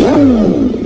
Woo!